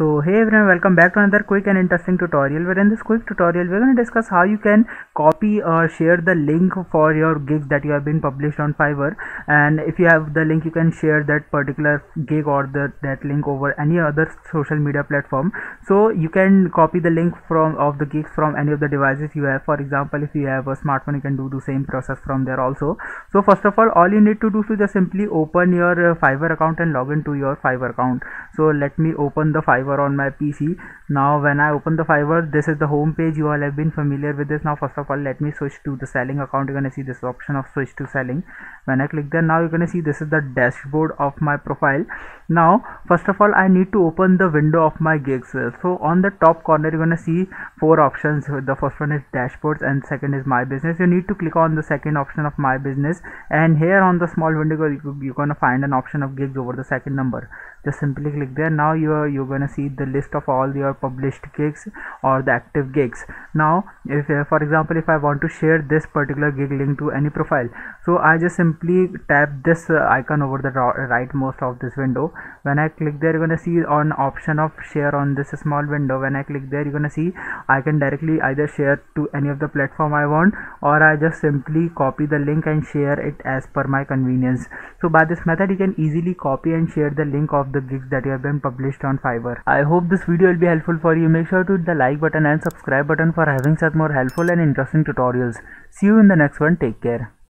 So hey everyone welcome back to another quick and interesting tutorial. Where in this quick tutorial we're going to discuss how you can copy or share the link for your gigs that you have been published on Fiverr. And if you have the link you can share that particular gig or the, that link over any other social media platform. So you can copy the link from of the gigs from any of the devices you have. For example if you have a smartphone you can do the same process from there also. So first of all all you need to do is just simply open your uh, Fiverr account and log into your Fiverr account. So let me open the Fiverr on my PC now when I open the Fiverr this is the home page. You all have been familiar with this. Now first of all let me switch to the selling account. You're gonna see this option of switch to selling. When I click there now you're gonna see this is the dashboard of my profile. Now first of all I need to open the window of my gigs. So on the top corner you're gonna see four options. The first one is dashboards and second is my business. You need to click on the second option of my business. And here on the small window you're gonna find an option of gigs over the second number just simply click there. Now you're you're gonna see the list of all your published gigs or the active gigs. Now if uh, for example if i want to share this particular gig link to any profile so i just simply tap this uh, icon over the right most of this window. When i click there you're gonna see on option of share on this small window. When i click there you're gonna see i can directly either share to any of the platform i want or i just simply copy the link and share it as per my convenience. So by this method you can easily copy and share the link of the gigs that you have been published on fiverr. I hope this video will be helpful for you. Make sure to hit the like button and subscribe button for having such more helpful and interesting tutorials. See you in the next one. Take care